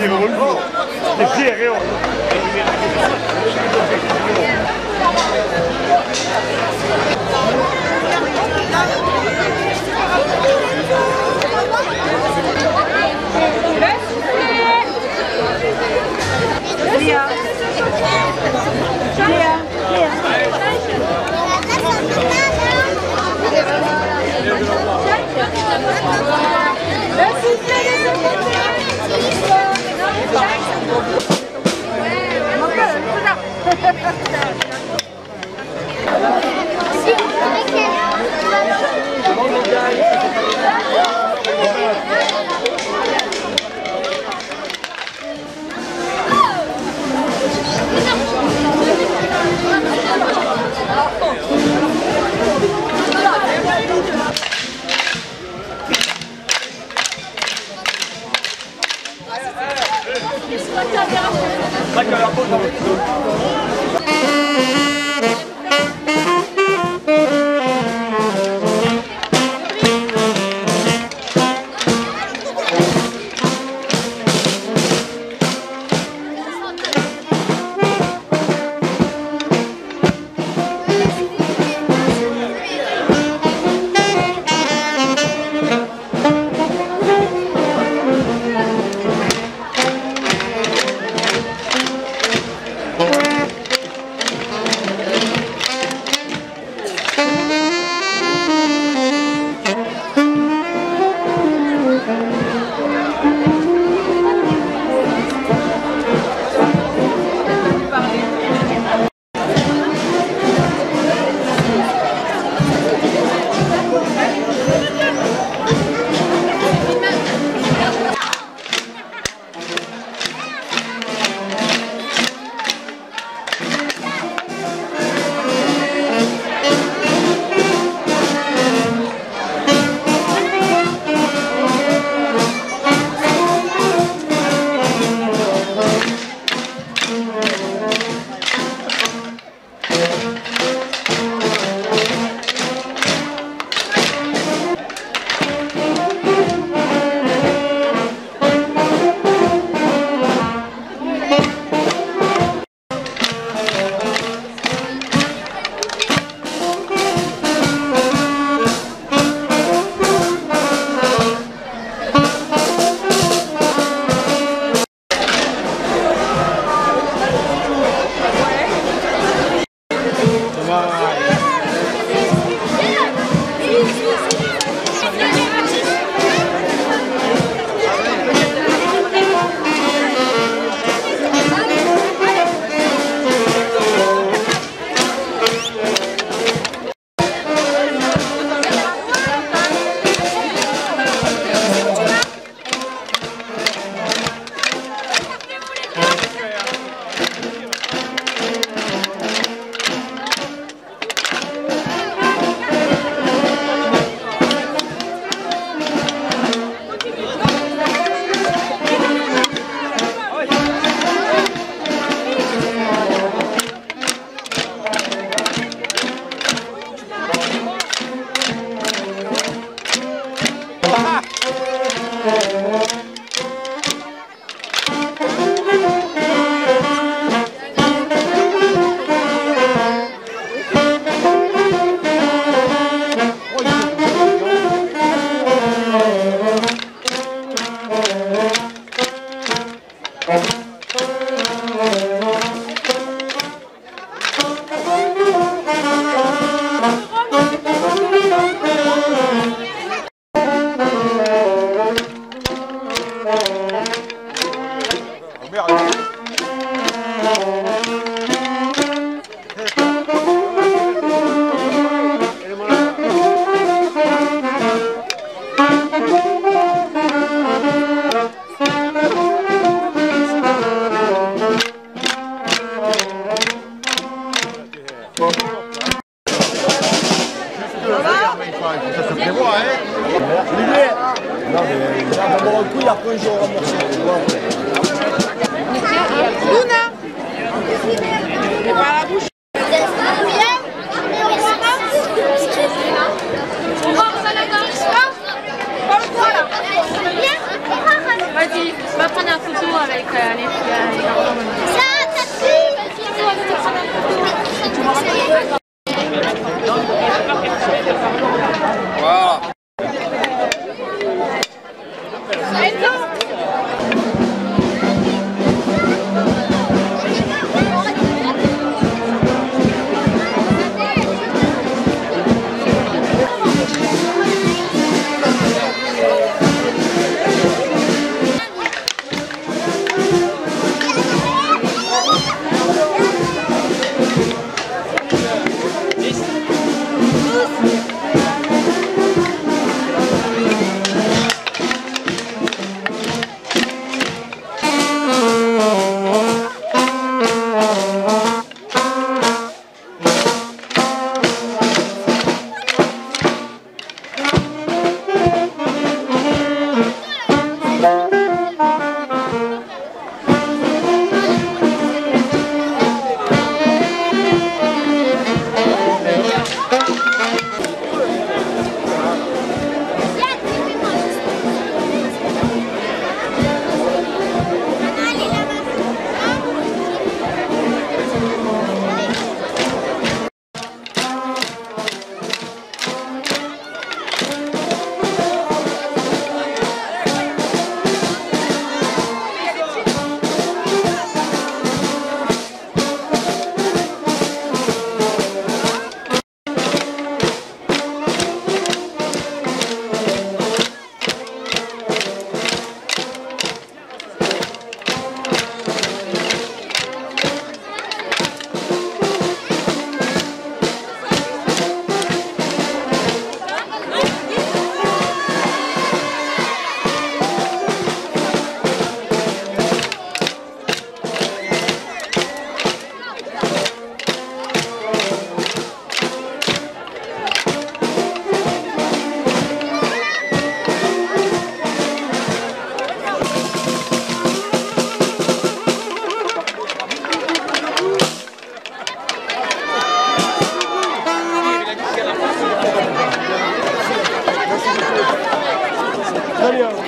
C'est Pierre et D'accord, Et après un jour Avec